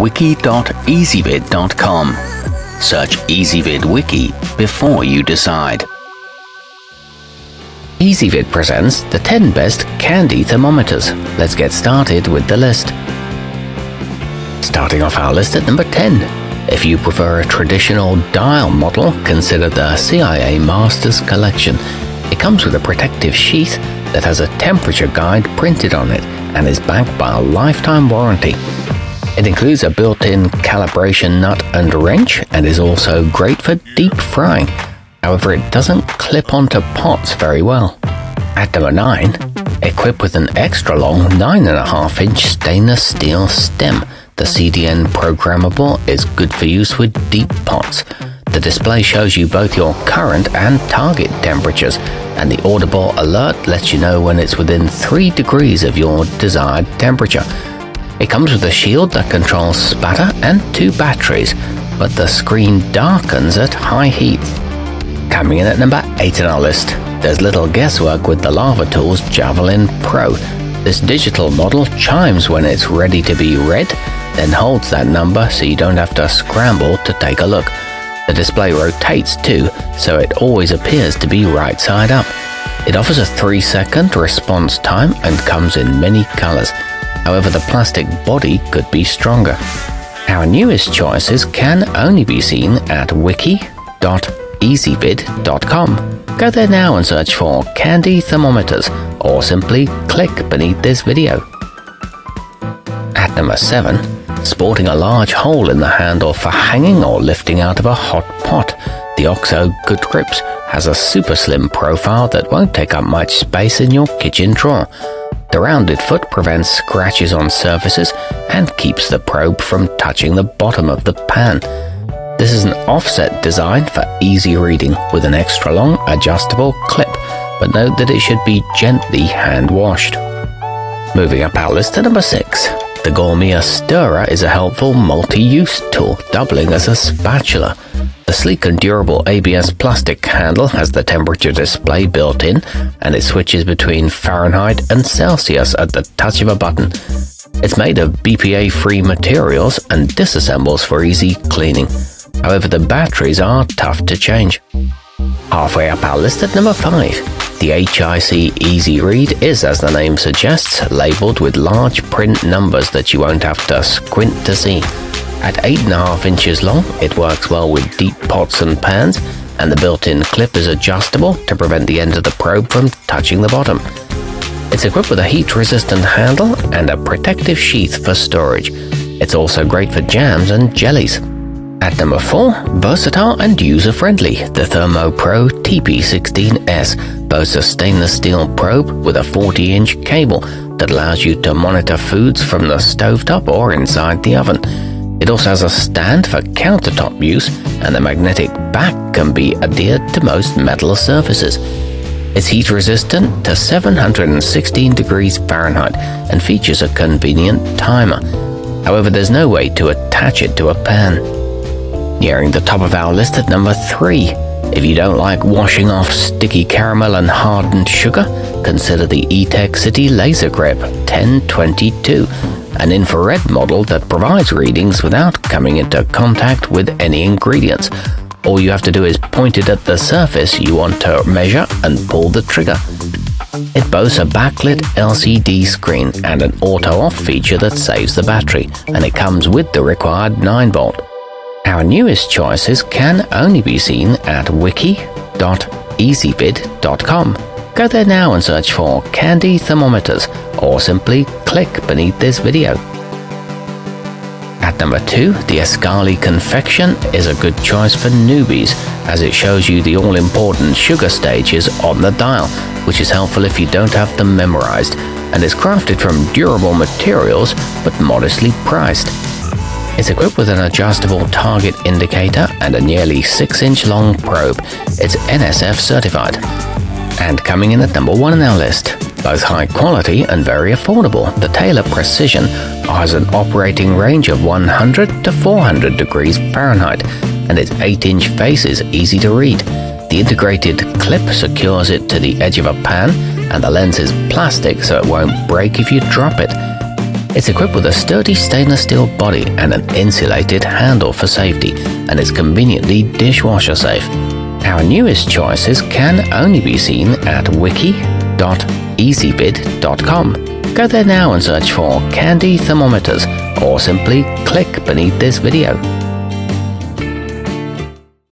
wiki.ezvid.com. Search Ezvid Wiki before you decide. Ezvid presents the 10 best candy thermometers. Let's get started with the list. Starting off our list at number 10. If you prefer a traditional dial model, consider the CIA Masters Collection. It comes with a protective sheath that has a temperature guide printed on it and is backed by a lifetime warranty. It includes a built-in calibration nut and wrench and is also great for deep frying. However, it doesn't clip onto pots very well. At number 9, equipped with an extra long 9.5 inch stainless steel stem, the CDN programmable is good for use with deep pots. The display shows you both your current and target temperatures, and the audible alert lets you know when it's within 3 degrees of your desired temperature. It comes with a shield that controls spatter and two batteries, but the screen darkens at high heat. Coming in at number 8 on our list, there's little guesswork with the Lavatools Javelin Pro. This digital model chimes when it's ready to be read, then holds that number so you don't have to scramble to take a look. The display rotates too, so it always appears to be right side up. It offers a 3 second response time and comes in many colors. However, the plastic body could be stronger. Our newest choices can only be seen at wiki.ezvid.com. Go there now and search for candy thermometers or simply click beneath this video. At number 7, sporting a large hole in the handle for hanging or lifting out of a hot pot, the OXO Good Grips has a super slim profile that won't take up much space in your kitchen drawer. The rounded foot prevents scratches on surfaces and keeps the probe from touching the bottom of the pan. This is an offset design for easy reading with an extra long adjustable clip, but note that it should be gently hand washed. Moving up our list to number 6. The Gourmia Stirrer is a helpful multi-use tool, doubling as a spatula. The sleek and durable ABS plastic handle has the temperature display built in, and it switches between Fahrenheit and Celsius at the touch of a button. It's made of BPA-free materials and disassembles for easy cleaning. However, the batteries are tough to change. Halfway up our list at number 5. The HIC Easy Read is, as the name suggests, labelled with large print numbers that you won't have to squint to see. At 8.5 inches long, it works well with deep pots and pans, and the built-in clip is adjustable to prevent the end of the probe from touching the bottom. It's equipped with a heat-resistant handle and a protective sheath for storage. It's also great for jams and jellies. At number 4, versatile and user-friendly, the Thermo Pro TP16S boasts a stainless steel probe with a 40-inch cable that allows you to monitor foods from the stovetop or inside the oven. It also has a stand for countertop use, and the magnetic back can be adhered to most metal surfaces. It's heat resistant to 716 degrees Fahrenheit and features a convenient timer. However, there's no way to attach it to a pan. Nearing the top of our list at number 3. If you don't like washing off sticky caramel and hardened sugar, consider the Etekcity Lasergrip 1022 an infrared model that provides readings without coming into contact with any ingredients. All you have to do is point it at the surface you want to measure and pull the trigger. It boasts a backlit LCD screen and an auto-off feature that saves the battery, and it comes with the required 9V. Our newest choices can only be seen at wiki.ezvid.com. Go there now and search for Candy Thermometers or simply click beneath this video. At number 2, the Escali Confection is a good choice for newbies as it shows you the all-important sugar stages on the dial, which is helpful if you don't have them memorized, and is crafted from durable materials but modestly priced. It's equipped with an adjustable target indicator and a nearly 6-inch long probe. It's NSF certified. And coming in at number 1 on our list, both high quality and very affordable. The Taylor Precision has an operating range of 100 to 400 degrees Fahrenheit, and its 8-inch face is easy to read. The integrated clip secures it to the edge of a pan, and the lens is plastic so it won't break if you drop it. It's equipped with a sturdy stainless steel body and an insulated handle for safety, and is conveniently dishwasher safe. Our newest choices can only be seen at wiki.ezvid.com. Go there now and search for Candy thermometers or simply click beneath this video.